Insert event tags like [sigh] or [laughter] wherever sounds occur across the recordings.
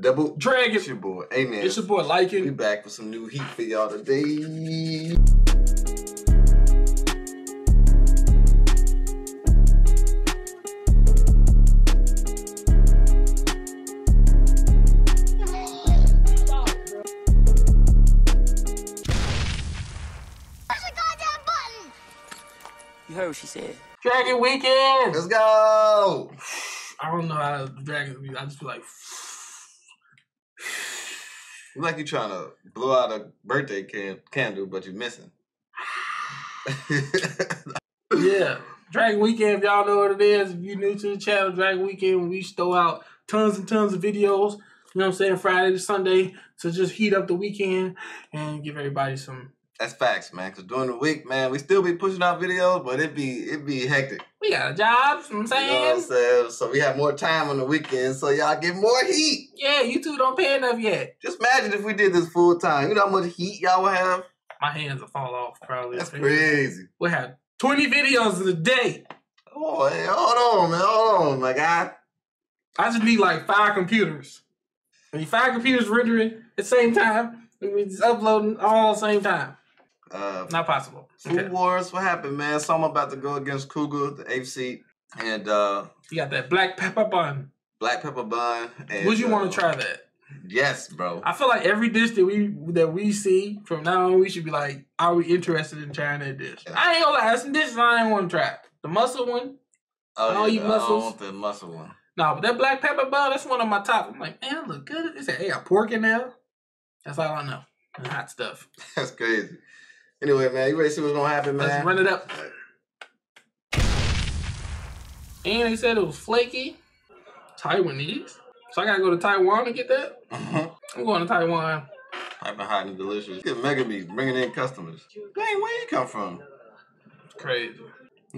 Double Dragon. It's your boy. Amen. It's your boy We back with some new heat for y'all today. Push the goddamn button. You heard what she said. Dragon Weekend. Let's go. I don't know how to Dragon. I just feel like. Look like you're trying to blow out a birthday can- candle, but you're missing. Yeah. Dragon Weekend, if y'all know what it is, if you're new to the channel, Dragon Weekend, we throw out tons and tons of videos, you know what I'm saying, Friday to Sunday, to just heat up the weekend and give everybody some. That's facts, man. Cause during the week, man, we still be pushing out videos, but it be it be hectic. We got a job, you know what I'm You know what I'm saying? saying? So we have more time on the weekend, so y'all get more heat. Yeah, you two don't pay enough yet. Just imagine if we did this full time. You know how much heat y'all would have? My hands will fall off probably. That's crazy. We have 20 videos in a day. Oh, hey, hold on, man. Hold on, my guy. I just need like five computers. I need five computers rendering at the same time. and we just uploading all at the same time. Uh, Not possible. Food Okay. Wars, what happened, man? So I'm about to go against Kuga, the eighth seed, and uh, You got that black pepper bun. Black Pepper Bun. And, Would you want uh, to try that? Yes, bro. I feel like every dish that we that we see from now on, we should be like, are we interested in trying that dish? I ain't gonna lie, some dishes I ain't want to try. The muscle one, Oh, all you I muscles. don't want the muscle one. no, but that black pepper bun, that's one of my top. I'm like, man, look good. They said, hey, got pork in there. That's all I know. And hot stuff. [laughs] That's crazy. Anyway, man, you ready to see what's gonna happen, man? Let's run it up. And they said it was flaky. Taiwanese. So I gotta go to Taiwan to get that? Mhm. I'm going to Taiwan. Piping hot and delicious. Get Mega Meat bringing in customers. Dang, where you come from? It's crazy.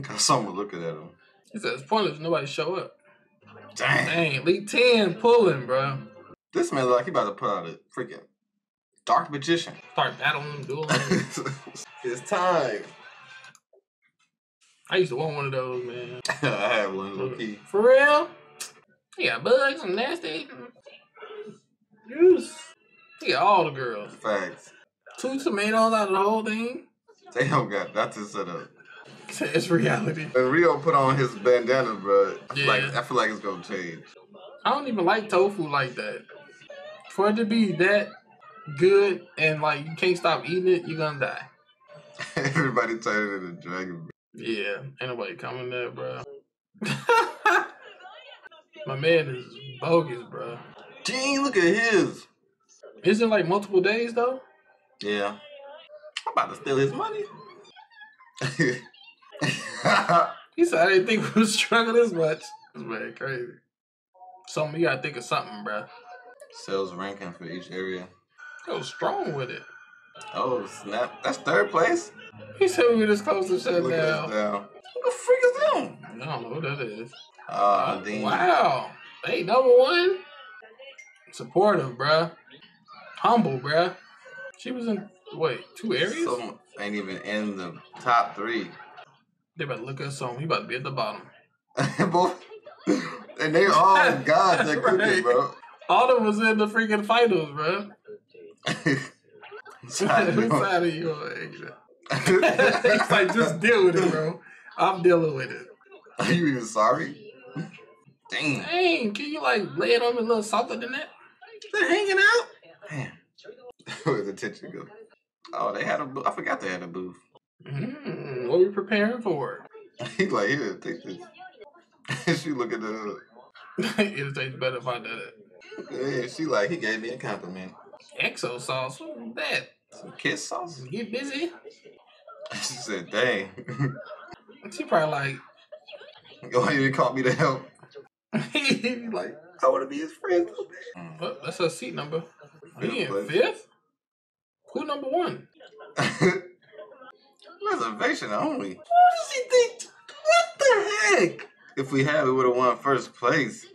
Got someone looking at him. He said it's pointless. Nobody show up. Dang. Dang, Elite 10 pulling, bro. This man look like he about to put out a freaking dark magician. Start battling, dueling. [laughs] it's time. I used to want one of those, man. [laughs] I have one low key. For real? He got bugs and nasty. Juice. He got all the girls. Facts. Two tomatoes out of the whole thing. They don't got nothing set up. [laughs] It's reality. When Ryo put on his bandana, bro, I feel like I feel like it's gonna change. I don't even like tofu like that. For it to be that good and like you can't stop eating it, you're gonna die. [laughs] Everybody turned it into dragon. Yeah, ain't nobody coming there, bro. [laughs] My man is bogus, bro. Gee, look at his. Is it like multiple days though? Yeah. I'm about to steal his money. [laughs] He said I didn't think we was struggling this much. This man crazy. Something you gotta think of something, bro. Sales ranking for each area. Go strong with it. Oh snap! That's third place. He said we were this close to shut at down. down. Who the freak is them? I don't know who that is. Ah, Dean. Wow. Hey, number one. Supportive, bruh. Humble, bruh. She was in, wait, two areas? Some ain't even in the top three. they about to look us on. He about to be at the bottom. [laughs] Both, and they all [laughs] gods at cooking, Right. bro. All of them was in the freaking finals, bruh. Whose side are you? [laughs] He's like, just deal with it, bro. I'm dealing with it. Are you even sorry? Dang. Dang, can you like lay it on me a little softer than that? They're hanging out. Man. [laughs] Where's the attention go? Oh, they had a booth. I forgot they had a booth. Mm, what you preparing for? [laughs] He's like, here, take this. she look at the It'll taste better if I did it. yeah, she like, he gave me a compliment. XO sauce, what is that? Some kiss sauce? Get busy. [laughs] She said, dang. [laughs] She probably like, [laughs] Why you didn't call me to help? he like, I want to be his friend. oh, that's her seat number. He in Fifth fifth? Who number one? Reservation only. What does he think? What the heck? If we had, we would have won first place.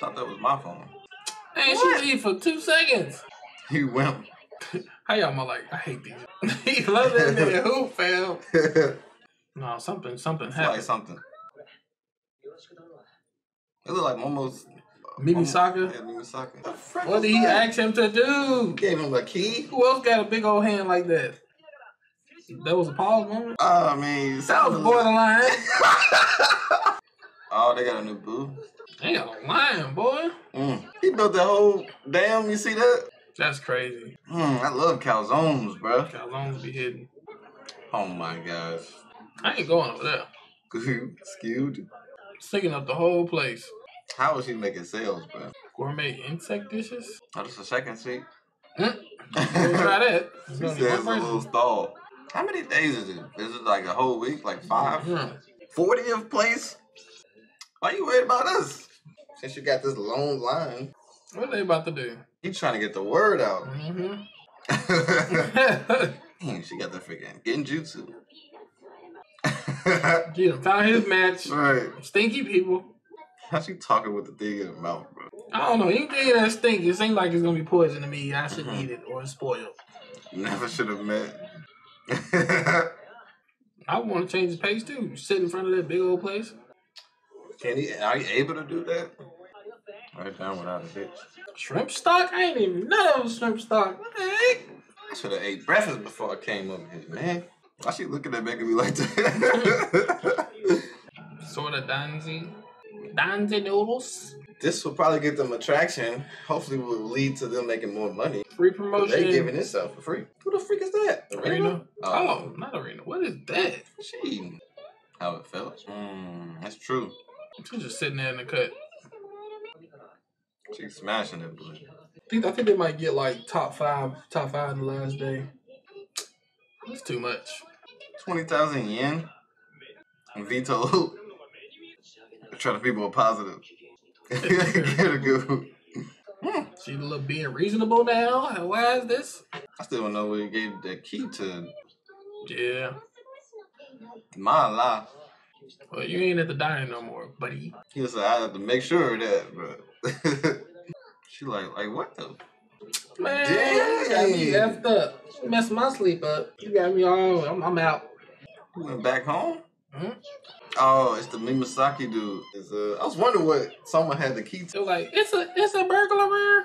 Thought that was my phone. Hey, What? she leave for two seconds. He went. How y'all my like, I hate these. [laughs] he love that nigga who fam. [laughs] it's No, something, something like happened. something. It looked like almost Mimasaka. Yeah, Mimasaka. What did he that? ask him to do? Gave him a key. Who else got a big old hand like that? That was a pause moment. I mean, That was borderline. [laughs] oh, they got a new boo. They got a lion, boy. Mm. He built that whole dam. You see that? That's crazy. Mm, I love calzones, bro. Calzones be hidden. Oh my gosh. I ain't going over there. [laughs] Skewed. Sticking up the whole place. How is he making sales, bro? Gourmet insect dishes. Oh, this a second seat. Mm. We'll try that. [laughs] It's says be it's one a little stall. How many days is it? Is it like a whole week? Like five? Mm. 40th place? Why are you worried about us? Since you got this long line. What are they about to do? He trying to get the word out. Mm-hmm. Damn, she got the freaking genjutsu. [laughs] Get. Found his match. right. Stinky people. How's she talking with the thing in her mouth, bro? I don't know. Anything that stinky, it seems like it's gonna be poison to me. I shouldn't Mhm. eat it or it's spoiled. Never should have met. [laughs] I want to change the pace too. Sit in front of that big old place. Can he? Are you able to do that? Right down without a bitch. Shrimp stock? I ain't even know that was shrimp stock. What the heck? I should have ate breakfast before I came up here, man. Why she looking at making me like that? [laughs] Sort of danzy. Danzy noodles. this will probably get them attraction. Hopefully, will lead to them making more money. Free promotion. They giving this out for free. Who the freak is that? Erina. Oh, Oh, not arena. What is that? she. How it felt. Mm, that's true. She's just sitting there in the cut. She's smashing it, boy. I think, I think they might get like top five, top five in the last day. That's too much. Twenty thousand yen. Vito. Trying to be more positive. [laughs] Get a good. She's a little being reasonable now. Why is this? I still don't know where he gave the key to Yeah. my life. Well, you ain't at the diner no more, buddy. He was like, I have to make sure of that, bro. [laughs] she like, like what the? Man, you got me effed up. You messed my sleep up. You got me all. I'm, I'm out. You went back home? Mhm. Oh, it's the Mimasaki dude. Is uh, I was wondering what someone had the key to. was like it's a it's a burglary.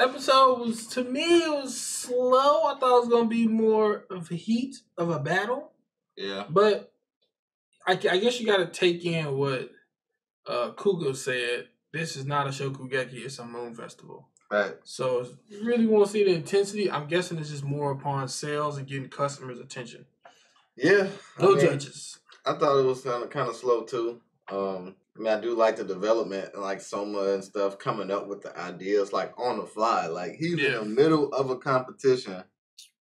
Episode was to me it was slow. I thought it was gonna be more of a heat of a battle, Yeah. but I, I guess you got to take in what uh Kuga said. This is not a Shokugeki; it's a moon festival. Right. So you really want to see the intensity, I'm guessing it's just more upon sales and getting customers' attention. Yeah. I No mean, judges. I thought it was kind of kind of slow too. Um, I mean, I do like the development and like Soma and stuff coming up with the ideas like on the fly. Like he's Yeah. in the middle of a competition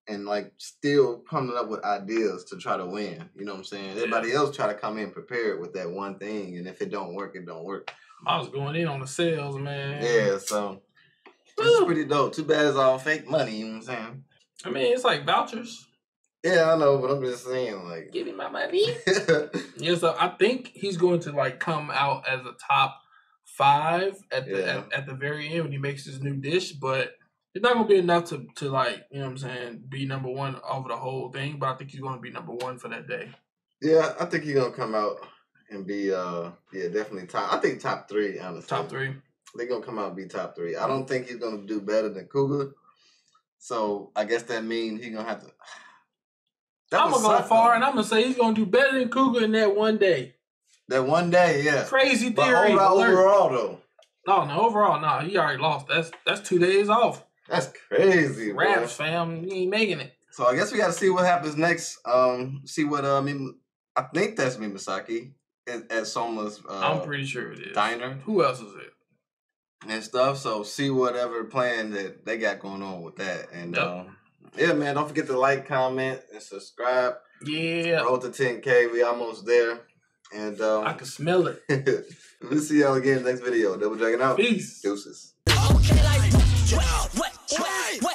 and like still coming up with ideas to try to win. You know what I'm saying? Everybody else try to come in prepared with that one thing, and if it don't work, it don't work. I was going in on the sales, man. Yeah, so it's pretty dope. Too bad it's all fake money. You know what I'm saying? I mean, it's like vouchers. Yeah, I know, but I'm just saying, like, Give me my money. [laughs] Yeah, so I think he's going to like come out as a top five at the Yeah. at, at the very end when he makes his new dish, but it's not gonna be enough to to like you know what I'm saying be number one over the whole thing. But I think he's gonna be number one for that day. yeah, I think he's gonna come out and be, uh, yeah, definitely top. I think top three, honestly. Top three. They're gonna come out and be top three. I don't think he's gonna do better than Kuga. So I guess that means he's gonna have to. [sighs] That I'm gonna go far though. and I'm gonna say he's gonna do better than Kuga in that one day. that one day, yeah. Crazy But theory. overall, alert. overall, though, No, no, overall, no, he already lost. That's that's two days off. That's crazy, bro. Raps, fam, you ain't making it. So I guess we got to see what happens next. Um, see what uh, Mim- I think that's Mimasaki at, at Soma's uh, I'm pretty sure it is. diner Who else is it? and stuff. So see whatever plan that they got going on with that. And Yep. um, yeah, man, don't forget to like, comment, and subscribe. Yeah, Roll to 10k. We almost there. And I um, can smell it. [laughs] we'll see y'all again next video. Double Dragon out. Peace. Deuces. Okay, like What? What?